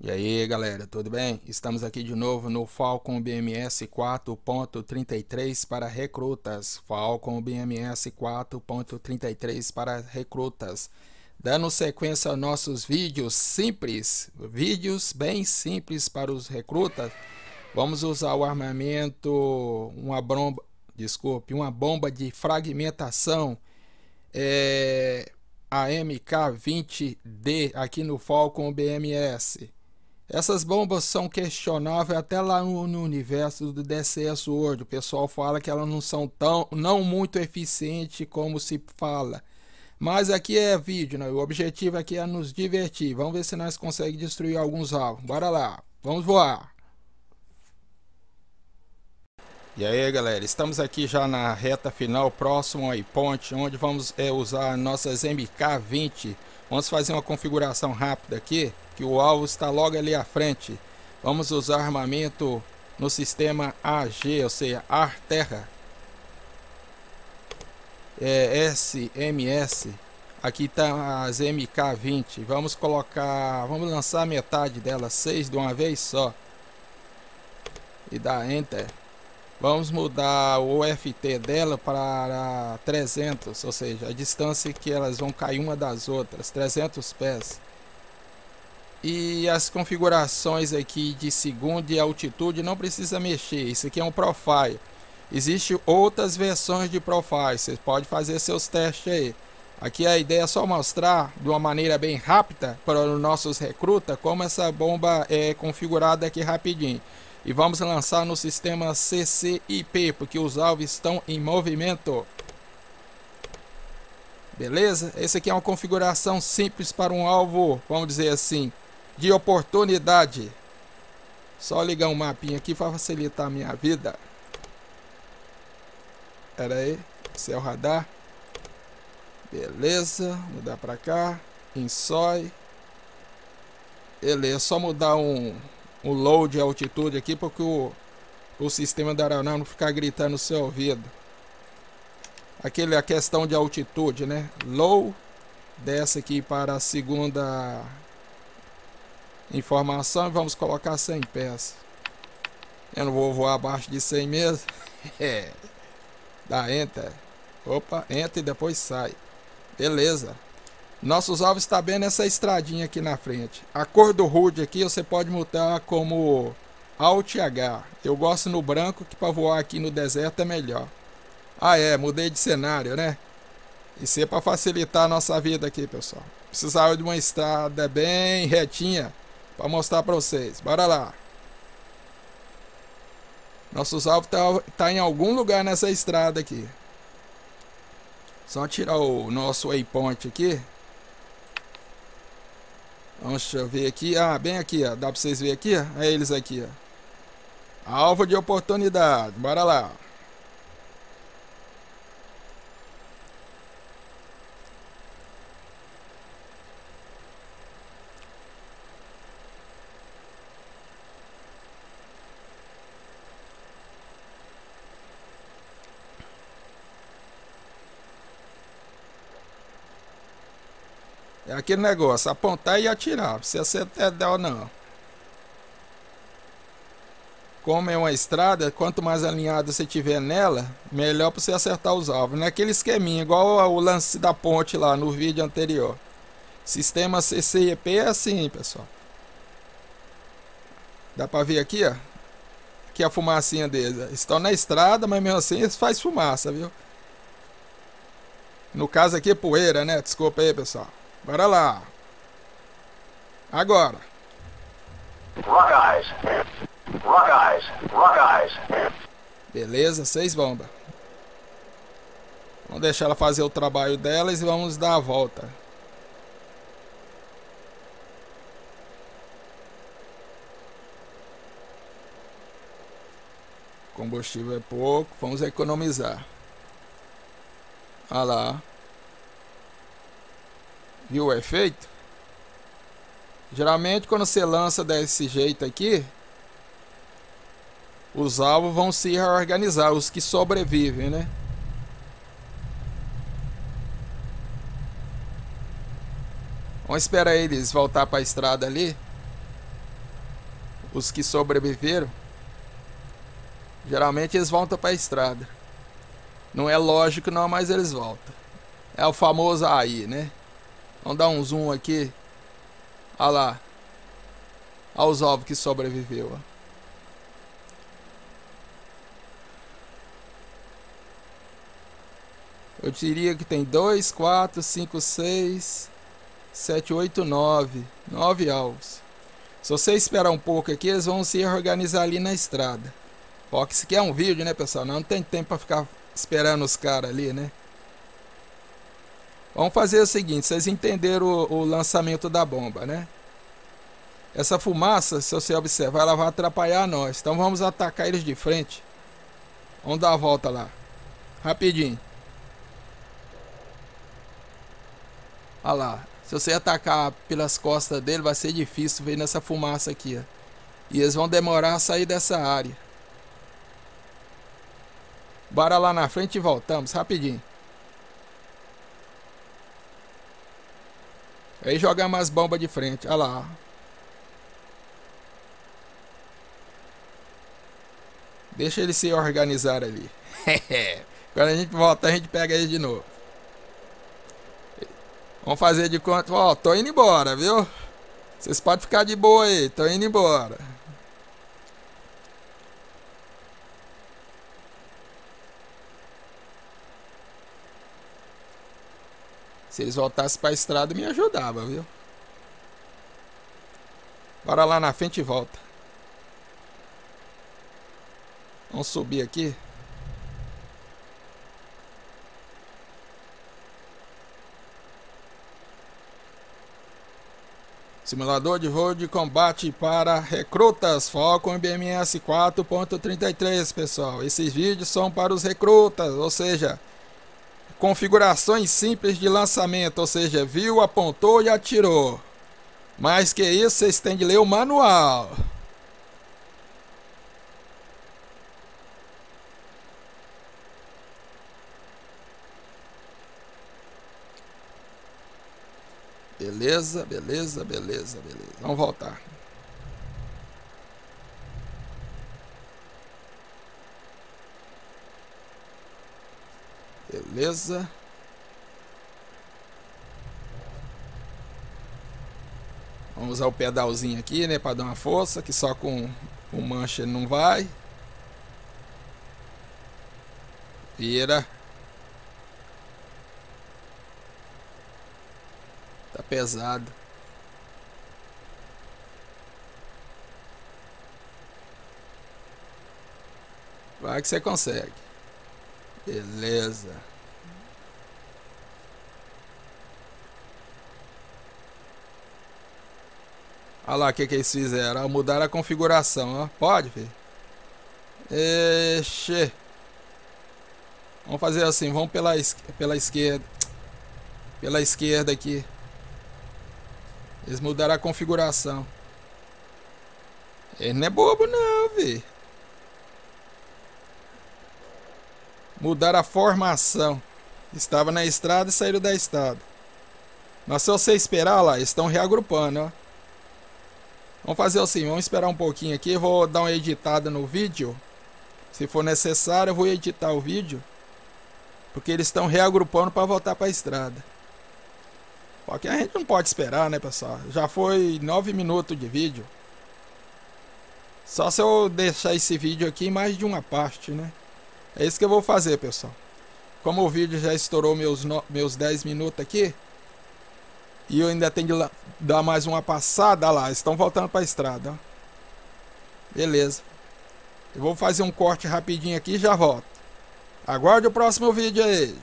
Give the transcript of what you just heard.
E aí galera, tudo bem? Estamos aqui de novo no Falcon BMS 4.33 para recrutas. Falcon BMS 4.33 para recrutas. Dando sequência aos nossos vídeos simples, vídeos bem simples para os recrutas. Vamos usar o armamento, uma bomba, desculpe, uma bomba de fragmentação é, a MK20D aqui no Falcon BMS. Essas bombas são questionáveis até lá no, universo do DCS World. O pessoal fala que elas não são tão, não muito eficientes como se fala. Mas aqui é vídeo, né? O objetivo aqui é nos divertir. Vamos ver se nós conseguimos destruir alguns alvos. Bora lá, vamos voar. E aí galera, estamos aqui já na reta final, próximo ao ponte, onde vamos é, usar nossas MK20 Vamos fazer uma configuração rápida aqui, que o alvo está logo ali à frente. Vamos usar armamento no sistema AG, ou seja, Ar-Terra. É, SMS. Aqui está as MK20. Vamos colocar, vamos lançar metade delas, seis de uma vez só. E dar Enter. Vamos mudar o FT dela para 300, ou seja, a distância que elas vão cair uma das outras, 300 pés. E as configurações aqui de segundo e altitude não precisa mexer, isso aqui é um profile. Existem outras versões de profile, você pode fazer seus testes aí. Aqui a ideia é só mostrar de uma maneira bem rápida para os nossos recrutas como essa bomba é configurada aqui rapidinho e vamos lançar no sistema CCIP, porque os alvos estão em movimento. Beleza? Esse aqui é uma configuração simples para um alvo, vamos dizer assim, de oportunidade. Só ligar um mapinha aqui para facilitar a minha vida. Pera aí, esse é o radar. Beleza, mudar para cá. Insói. Beleza, só mudar um, o low de altitude aqui porque o, o sistema da aeronave não ficar gritando no seu ouvido. Aquele a questão de altitude, né? Low desce aqui para a segunda informação e vamos colocar 100 pés. Eu não vou voar abaixo de 100 mesmo. é. Dá enter. Opa, entra e depois sai. Beleza. Nossos alvos está bem nessa estradinha aqui na frente. A cor do HUD aqui você pode mutar como Alt H. Eu gosto no branco que para voar aqui no deserto é melhor. Ah é, mudei de cenário, né? Isso é para facilitar a nossa vida aqui, pessoal. Precisava de uma estrada bem retinha para mostrar para vocês. Bora lá. Nossos alvos tá, tá em algum lugar nessa estrada aqui. Só tirar o nosso waypoint aqui. Vamos ver aqui. Ah, bem aqui, ó. Dá pra vocês verem aqui? É eles aqui, ó. Alvo de oportunidade. Bora lá. É aquele negócio, apontar e atirar, se acertar ou não. Como é uma estrada, quanto mais alinhado você tiver nela, melhor para você acertar os alvos. Não é esqueminha, igual o lance da ponte lá no vídeo anterior. Sistema CCEP é assim, pessoal. Dá para ver aqui, ó. Aqui a fumacinha deles. Estão na estrada, mas mesmo assim eles fazem fumaça, viu? No caso aqui é poeira, né? Desculpa aí, pessoal. Bora lá. Agora. Rock eyes. Rock eyes. Rock eyes. Beleza, seis bombas. Vamos deixar ela fazer o trabalho delas e vamos dar a volta. Combustível é pouco, vamos economizar. Olha lá. Viu o efeito? Geralmente quando você lança desse jeito aqui, os alvos vão se reorganizar, os que sobrevivem, né? Vamos esperar eles voltar para a estrada ali. os que sobreviveram, geralmente eles voltam para a estrada. Não é lógico não, mas eles voltam. É o famoso aí, né? Vamos dar um zoom aqui. Olha lá. Olha os ovos que sobreviveu. Eu diria que tem 2, 4, 5, 6, 7, 8, 9. 9 alvos. Se você esperar um pouco aqui, eles vão se organizar ali na estrada. Ó, que isso aqui é um vídeo, né, pessoal? Não tem tempo para ficar esperando os caras ali, né? Vamos fazer o seguinte, vocês entenderam o, o, lançamento da bomba, né? Essa fumaça, se você observar, ela vai atrapalhar nós. Então vamos atacar eles de frente. Vamos dar a volta lá. Rapidinho. Olha lá. Se você atacar pelas costas dele, vai ser difícil ver nessa fumaça aqui. Ó. E eles vão demorar a sair dessa área. Bora lá na frente e voltamos, rapidinho. Aí jogamos as bombas de frente, olha lá. Deixa ele se organizar ali. Quando a gente volta, a gente pega ele de novo. Vamos fazer de conta. Ó, tô indo embora, viu? Vocês podem ficar de boa aí, tô indo embora. Se eles voltassem para a estrada, me ajudava, viu? Bora lá na frente e volta. Vamos subir aqui. Simulador de voo de combate para recrutas Falcon BMS 4.33, pessoal. Esses vídeos são para os recrutas, ou seja, configurações simples de lançamento, ou seja, viu, apontou e atirou. Mais que isso, vocês têm de ler o manual. Beleza, beleza, beleza, beleza. Vamos voltar. Beleza. Vamos usar o pedalzinho aqui, né, para dar uma força, que só com o mancha não vai. Vira. Tá pesado. Vai que você consegue. Beleza. Olha lá o que, que eles fizeram. Mudaram a configuração. Ó. Pode, filho? Ixi. Vamos fazer assim. Vamos pela, pela esquerda. Pela esquerda aqui. Eles mudaram a configuração. Ele não é bobo não, vi. Mudaram a formação. Estava na estrada e saíram da estrada. Mas se você esperar lá, estão reagrupando, ó. Vamos fazer assim, vamos esperar um pouquinho aqui. Vou dar uma editada no vídeo. Se for necessário, eu vou editar o vídeo. Porque eles estão reagrupando para voltar para a estrada. Porque a gente não pode esperar, né, pessoal? Já foi 9 minutos de vídeo. Só se eu deixar esse vídeo aqui em mais de uma parte, né? É isso que eu vou fazer, pessoal. Como o vídeo já estourou meus, no... meus 10 minutos aqui. E eu ainda tenho que dar mais uma passada lá. Estão voltando para a estrada. Beleza. Eu vou fazer um corte rapidinho aqui e já volto. Aguarde o próximo vídeo aí.